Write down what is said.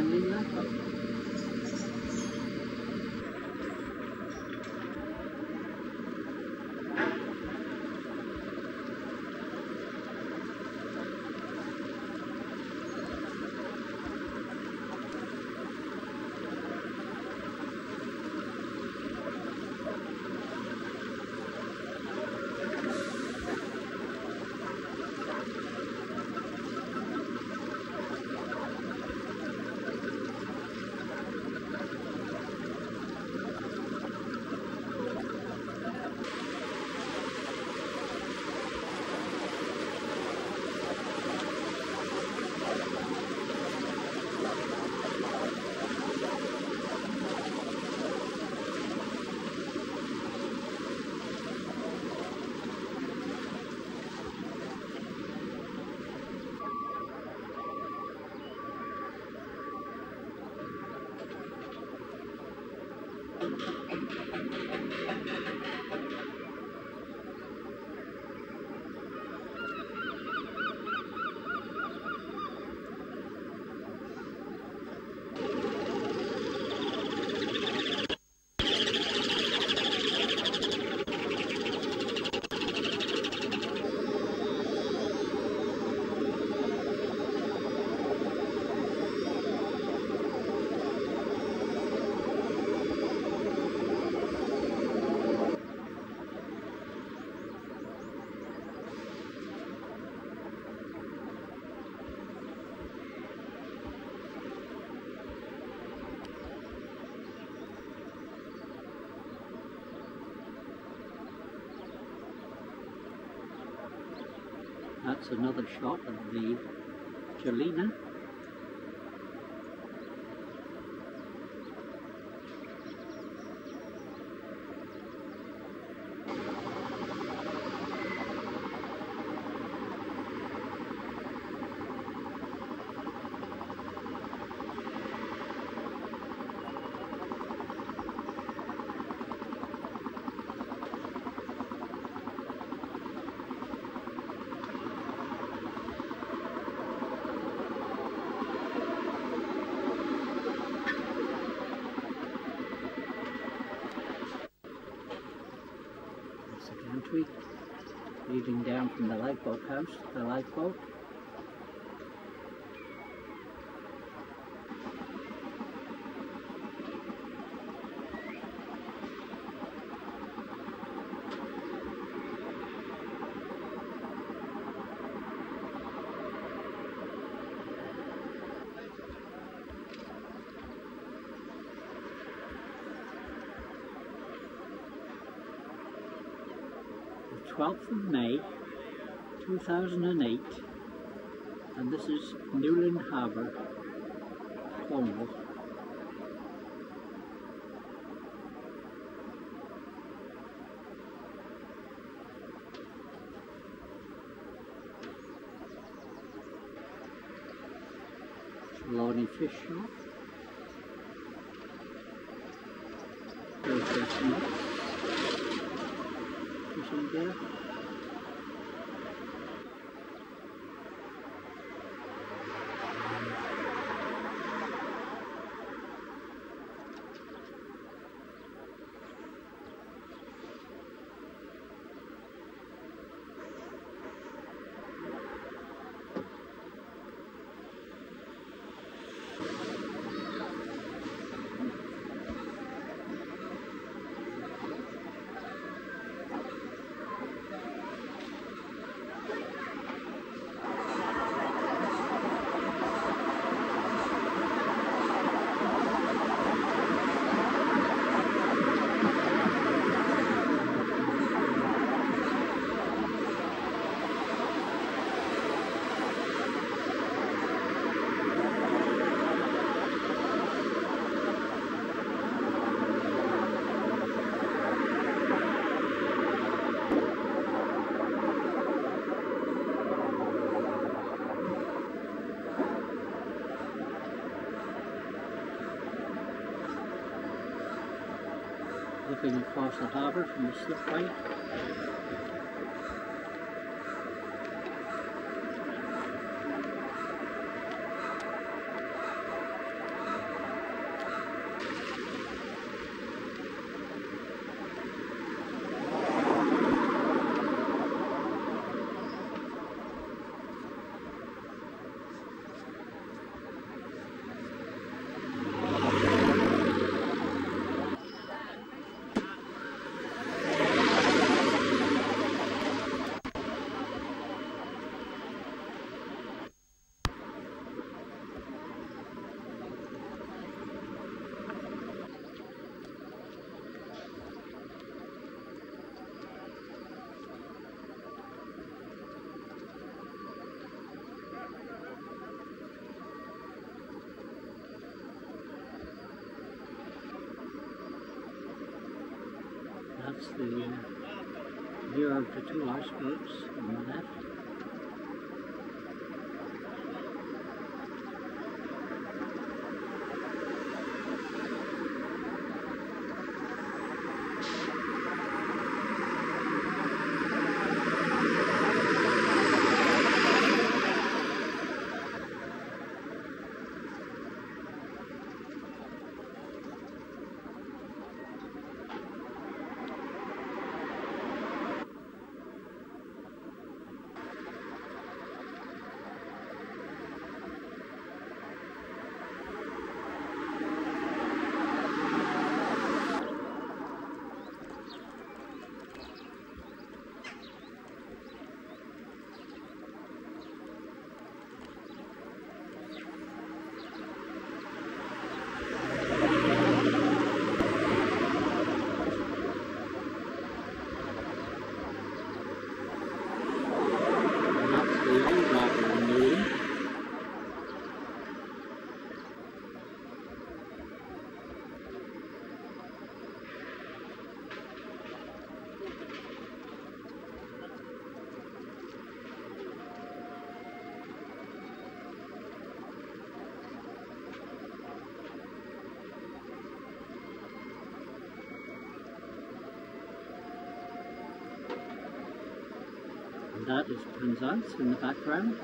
嗯。Another shot of the Jelena. The leading down from the lifeboat house to the lifeboat. 12th of May 2008 and this is Newlyn Harbour, Cornwall. Trelawney Fish Shop. There's the looking across the harbour from the slipway. That's the uh, of the two icebergs on the left. And that's the end of the moon. And that is Penzance in the background.